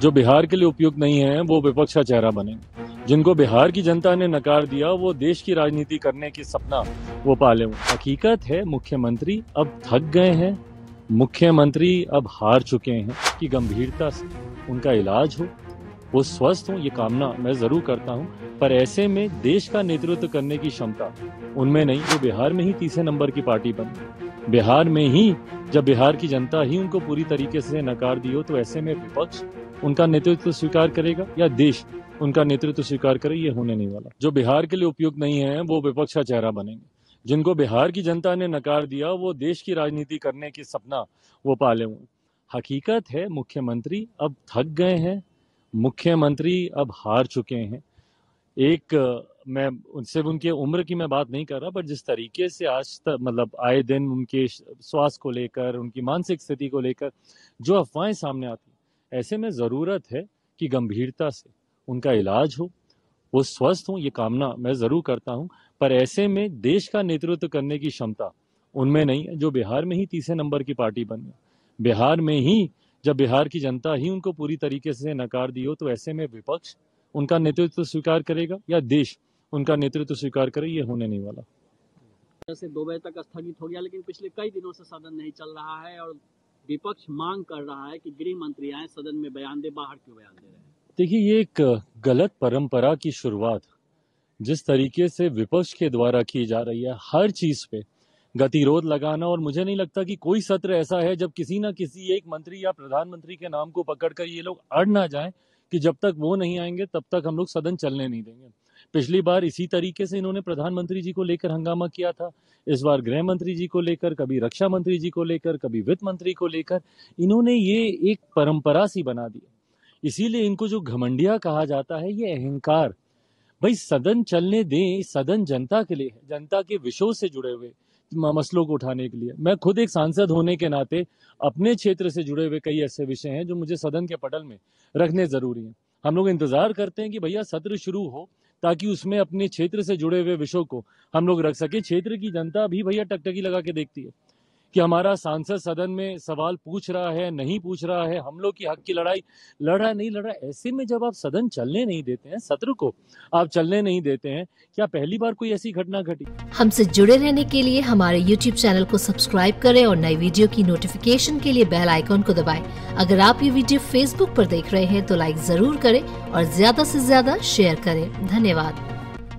जो बिहार के लिए उपयुक्त नहीं है, वो विपक्ष का चेहरा बनेंगे जिनको बिहार की जनता ने नकार दिया, वो देश की राजनीति करने की सपना वो पाले। हकीकत है, मुख्यमंत्री अब थक गए हैं। मुख्यमंत्री अब हार चुके हैं। कि गंभीरता से उनका इलाज हो, वो स्वस्थ हो, ये कामना मैं ज़रूर करता हूँ। पर ऐसे में देश का नेतृत्व करने की क्षमता उनमें नहीं, वो बिहार में ही तीसरे नंबर की पार्टी बन बिहार में ही, जब बिहार की जनता ही उनको पूरी तरीके से नकार दी हो तो ऐसे में विपक्ष उनका नेतृत्व स्वीकार करेगा या देश उनका नेतृत्व स्वीकार करे, ये होने नहीं वाला। जो बिहार के लिए उपयुक्त नहीं है, वो विपक्ष का चेहरा बनेंगे। जिनको बिहार की जनता ने नकार दिया, वो देश की राजनीति करने की सपना वो पाले हुए हकीकत है, मुख्यमंत्री अब थक गए हैं, मुख्यमंत्री अब हार चुके हैं। एक मैं सिर्फ़ उनके उम्र की मैं बात नहीं कर रहा पर जिस तरीके से आज तक मतलब आए दिन उनके स्वास्थ्य को लेकर, उनकी मानसिक स्थिति को लेकर जो अफवाहें सामने आती ऐसे में ज़रूरत है कि गंभीरता से उनका इलाज हो, वो स्वस्थ हो, ये कामना मैं ज़रूर करता हूँ, पर ऐसे में देश का नेतृत्व करने की क्षमता उनमें नहीं है, जो बिहार में ही तीसरे नंबर की पार्टी बन गई। बिहार में ही, जब बिहार की जनता ही उनको पूरी तरीके से नकार दी हो तो ऐसे में विपक्ष उनका नेतृत्व स्वीकार करेगा या देश उनका नेतृत्व स्वीकार करे ये होने नहीं वाला। से दो बजे तक स्थगित हो गया लेकिन पिछले कई दिनों से सदन नहीं चल रहा है और विपक्ष मांग कर रहा है कि गृह मंत्री आए सदन में बयान दे बाहर क्यों बयान दे रहे हैं? देखिए ये एक गलत परंपरा की शुरुआत जिस तरीके से विपक्ष के द्वारा की जा रही है हर चीज़ पे गतिरोध लगाना और मुझे नहीं लगता कि कोई सत्र ऐसा है जब किसी ना किसी एक मंत्री या प्रधानमंत्री के नाम को पकड़कर ये लोग अड़ ना जाए कि जब तक वो नहीं आएँगे तब तक हम लोग सदन चलने नहीं देंगे। पिछली बार इसी तरीके से इन्होंने प्रधानमंत्री जी को लेकर हंगामा किया था। इस बार गृह मंत्री जी को लेकर, कभी रक्षा मंत्री जी को लेकर, कभी वित्त मंत्री को लेकर, इन्होंने ये एक परंपरा सी बना दी इसीलिए इनको जो घमंडिया कहा जाता है, ये अहंकार। भाई, सदन चलने दें, सदन जनता के लिए, जनता के विषयों से जुड़े हुए मसलों को उठाने के लिए। मैं खुद एक सांसद होने के नाते, अपने क्षेत्र से जुड़े हुए कई ऐसे विषय हैं, जो मुझे सदन के पटल में रखने ज़रूरी हैं। हम लोग इंतज़ार करते हैं कि भैया सत्र शुरू हो ताकि उसमें अपने क्षेत्र से जुड़े हुए विषयों को हम लोग रख सके। क्षेत्र की जनता भी भैया टकटकी लगा के देखती है। कि हमारा सांसद सदन में सवाल पूछ रहा है, नहीं पूछ रहा है, हम लोग की हक की लड़ाई लड़ा नहीं लड़ा ऐसे में जब आप सदन चलने नहीं देते हैं, सत्र को आप चलने नहीं देते हैं, क्या पहली बार कोई ऐसी घटना घटी? हमसे जुड़े रहने के लिए हमारे यूट्यूब चैनल को सब्सक्राइब करें और नई वीडियो की नोटिफिकेशन के लिए बेल आइकॉन को दबाएँ। अगर आप ये वीडियो फेसबुक पर देख रहे हैं तो लाइक ज़रूर करें और ज़्यादा से ज़्यादा शेयर करें। धन्यवाद।